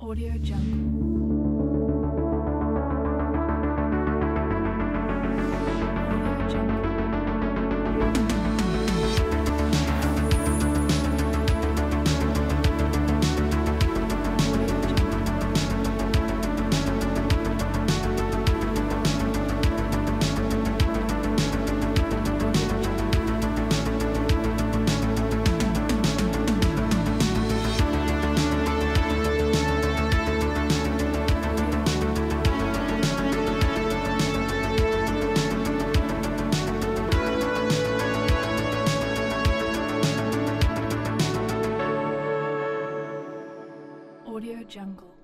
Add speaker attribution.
Speaker 1: Audio Jungle. Audio Jungle.